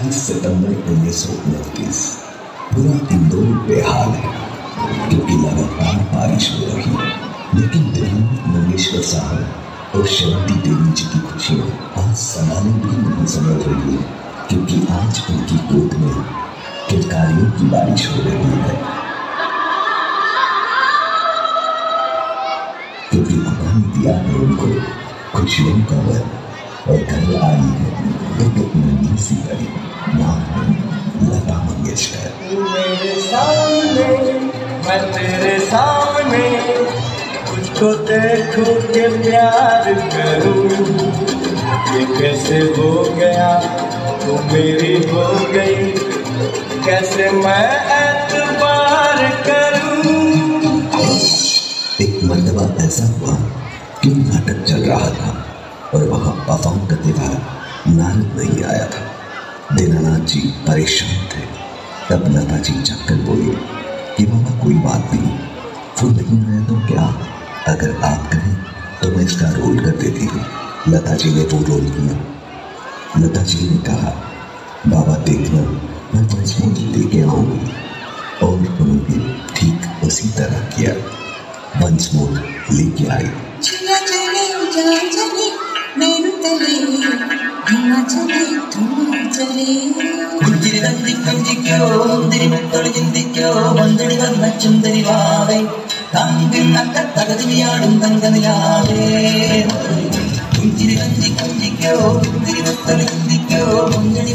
28 सितंबर उन्नीस सौ उनतीस। पूरा इंदौर बेहाल है। क्योंकि लगातार बारिश हो रही है। लेकिन दिल्ली, मंगेशकर साहब और शवंती देवी जी की खुशी आज संभाले भी नहीं समझ रही है। क्योंकि आज उनकी गोद में किलकारियों की बारिश हो रही है। क्योंकि खुदा ने दिया है उनको खुशियों का वर और घर आई है। एक नन्ही सी बड़ी लता मंगेशकर मेरे सामने मैं तेरे सामने तुझको देखूँ के प्यार करूँ ये कैसे हो गया तू मेरी हो गई कैसे मैं एतबार करूँ एक मरतबा ऐसा हुआ कि नाटक चल रहा था और वहाँ करने वाला नारद नहीं आया था। दीनानाथ जी परेशान थे। तब लता जी जाकर बोली कि बाबा कोई बात नहीं। वो नहीं आया तो क्या? अगर आप कहें तो मैं इसका रोल कर देती हूँ। लता जी ने वो रोल किया। लता जी ने कहा, बाबा देखना, मैं वॉइस लेके आऊँगी। और उन्होंने ठीक उसी तरह किया। वंस लेके आई തലേ ഹിമാചലേ ഹിമാചലേ കുഞ്ചിരി തന്തി കുഞ്ചിക്കോ തിരുമത്തൊളി ചിന്തിക്കോ മന്ത്രി വന്ന ചുന്തരി വാവേ തമ്പിൽ നക്ക തകതിയാടും തങ്കനിലാവേ കുഞ്ചിരി തന്തി കുഞ്ചിക്കോ തിരുമത്തൊളി ചിന്തിക്കോ മുഞ്ചണി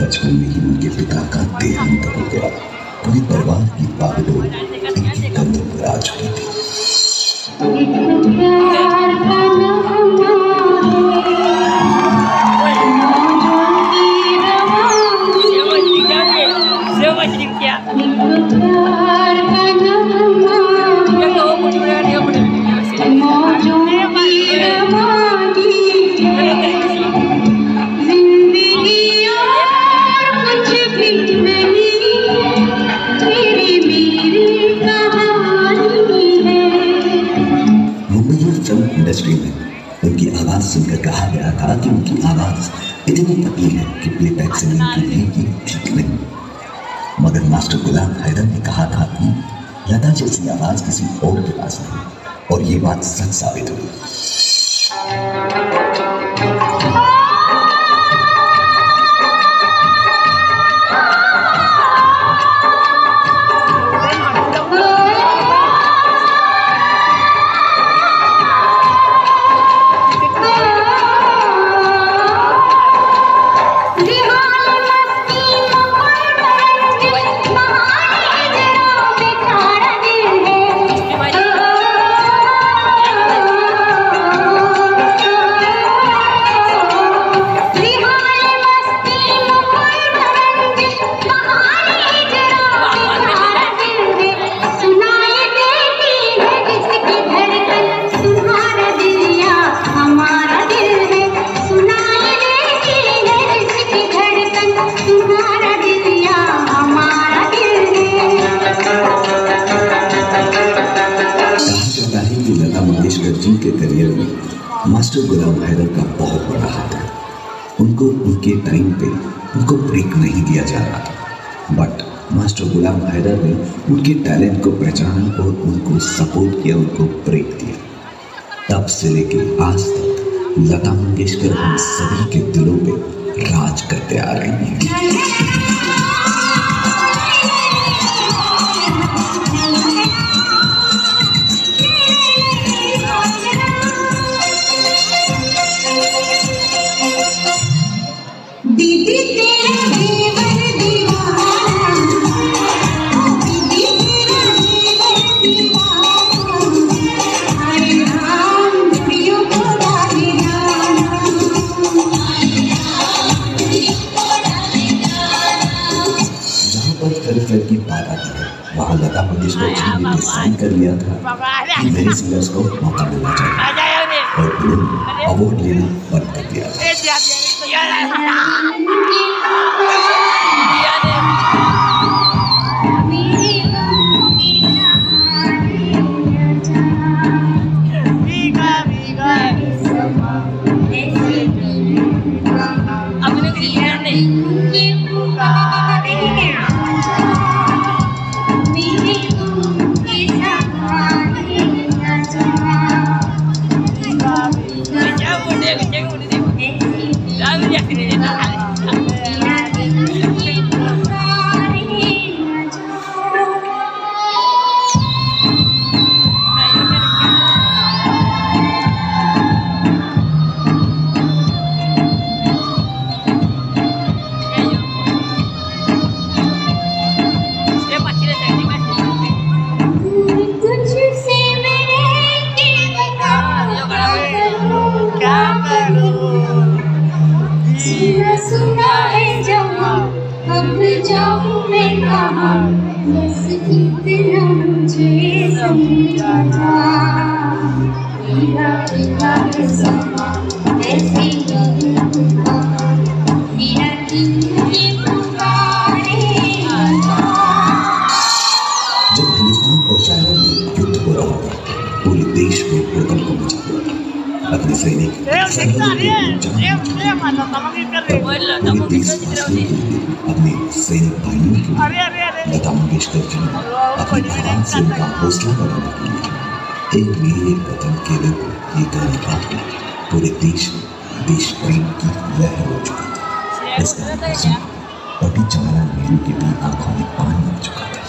बचपन में ही उनके पिता का देहांत हो गया। पूरे परिवार की बागडोर इनके कंधों पर आ चुकी थी मगर मास्टर गुलाम हैदर ने कहा था कि लता जैसी आवाज़ किसी और के पास नहीं, और ये बात सच साबित हुई। उनको उनके टाइम पे, उनको ब्रेक नहीं दिया जा रहा था। बट मास्टर गुलाम हैदर ने उनके टैलेंट को पहचाना और उनको सपोर्ट किया, उनको ब्रेक दिया। तब से लेके आज तक लता मंगेशकर हम सभी के दिलों पे राज करते आ रही हैं। वहाँ लता मंगेशकर जी ने डिसाइड कर लिया था कि मेरे सिंगर्स को मौका मिलना चाहिए और उन्होंने अवार्ड लेना बंद कर दिया था अब जाऊँ मैं कहाँ? बस इतना मुझे समझा मेरा पिता है समा ऐसे ही अपने सैनिक भाइयों के लता मंगेशकर जी अपनी आवाज़ से उनका हौसला बढ़ाने के लिए एक मेरे वतन के लिए ये गाना गाकर पूरे देश में देश प्रेम की लहर उठ चुकी थी इस गाने को सुन पटी जवाहरलाल नेहरू की भी आँखों में पानी आ चुका था